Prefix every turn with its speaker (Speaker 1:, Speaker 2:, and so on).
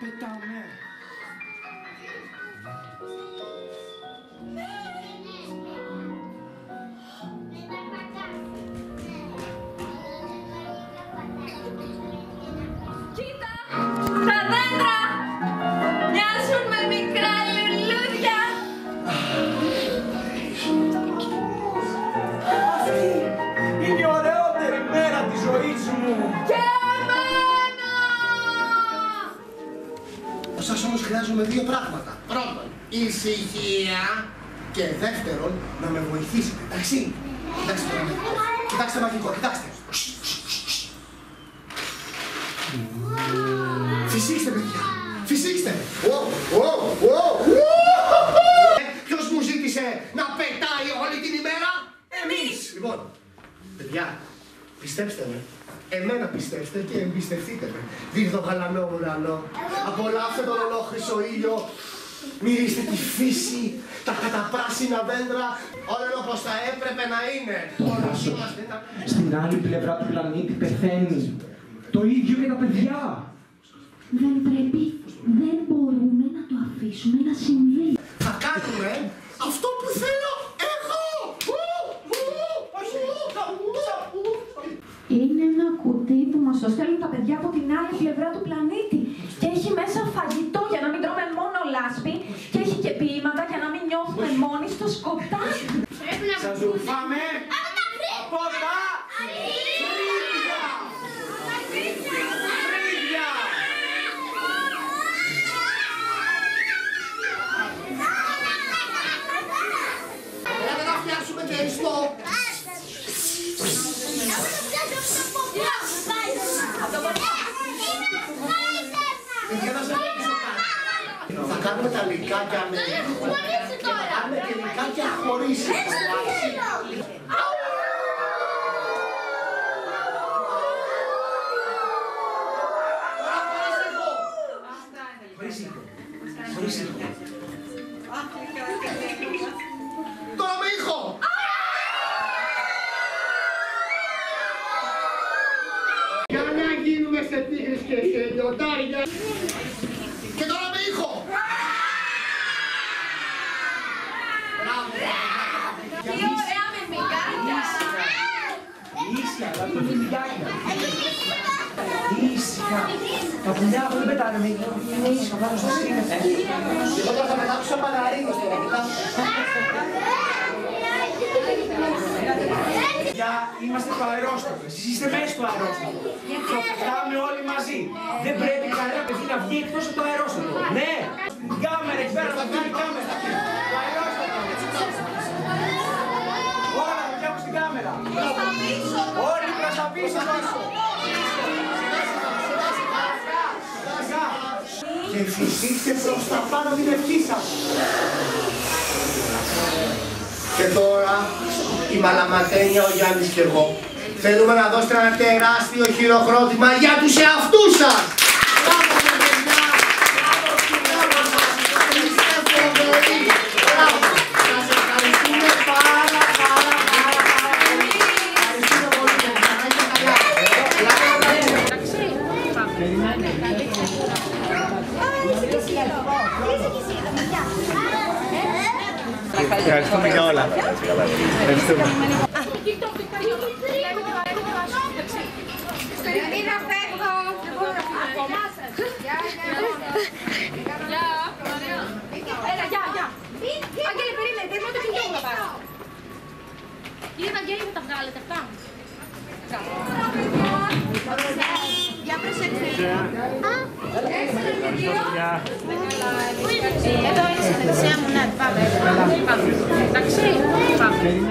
Speaker 1: Πετάμε.
Speaker 2: Κοίτα!
Speaker 3: Σας όμως χρειάζομαι δύο πράγματα. Πρώτον, ησυχία και δεύτερον, να με βοηθήσετε, εντάξει. Κοιτάξτε τώρα, κοιτάξτε μαγικό, κοιτάξτε. Φυσήξτε, παιδιά, φυσήξτε. Ω, ω, ω, ω. Πιστέψτε με. Εμένα πιστέψτε και εμπιστευτείτε με. Δείτε το γαλανό ουρανό. Απολαύστε τον ολόχρυσο ήλιο. Μυρίστε τη φύση, τα καταπράσινα δέντρα. Όλα όπως θα έπρεπε να είναι. Όλα είμαστε τα...
Speaker 1: Στην άλλη πλευρά του πλανήτη πεθαίνει. Το ίδιο και τα παιδιά.
Speaker 4: Δεν πρέπει, δεν μπορούμε να το αφήσουμε να συμβεί.
Speaker 3: Θα κάνουμε
Speaker 4: άλλη πλευρά του πλανήτη. Και έχει μέσα φαγητό για να μην τρώμε μόνο λάσπη. Και έχει και ποίηματα για να μην νιώθουμε μόνοι στο σκοτάδι.
Speaker 1: Σας ρουφάμε από τα
Speaker 3: Θα κάνουμε τα λικάκια με... Και θα κάνουμε και λικάκια χωρίς.
Speaker 1: Χωρίς ήχο. Χωρίς ήχο.
Speaker 3: Τώρα με ήχο. Για να γίνουμε σε τίγρες και σε λιοντάρια. Και τώρα με ήχο. Μπράβο.
Speaker 2: Τι ωραία με μικάκια!
Speaker 1: Ήσυχα, αλλά το φιλιάκια. Ήσυχα. Τα πουλιά που δεν πετάνε, είναι ήσυχα πάνω στο σύννεφο.
Speaker 3: Εγώ τώρα θα πετάξω σαν παλαρίνος τώρα. κοιτάξτε.
Speaker 1: Παιδιά, είμαστε στο αερόστατο. Εσείς είστε μέσα στο αερόστατο. Το πετάμε όλοι μαζί. Δεν πρέπει κανένα παιδί να βγει εκτός από το αερόστατο. Ναι! Την κάμερα εκεί πέρα, θα βγάλει κάμερα. Το αερόστατο. Όλα τα παιδιά μου στην κάμερα. Όλοι προς τα πίσω τώρα. Σιγά.
Speaker 3: Και φυσήστε προς τα πάνω την ευχή σας. Και τώρα η Μαλαματένια, ο Γιάννης και εγώ θέλουμε να δώσετε ένα τεράστιο χειροκρότημα για τους εαυτούς σας. Μπράβο, παιδιά. Μπράβο, μπράβο σας. Είστε φοβεροί. Μπράβο. Σας ευχαριστούμε πάρα, πάρα, πάρα, πάρα πολύ. Ευχαριστούμε πολύ, παιδιά. Να είστε καλά.
Speaker 5: Ευχαριστούμε για όλα. Ευχαριστούμε.
Speaker 2: Μην να φεύγω! Δεν μπορώ να φύγω ακόμα. Γεια! Έλα, γεια, γεια! Αγγέλη, περίμενε, περίμενε το κινητό μου να πάρω. Κύριε Βαγγέλη, μου τα βγάλετε αυτά. Για προσέξτε. Εδώ είναι η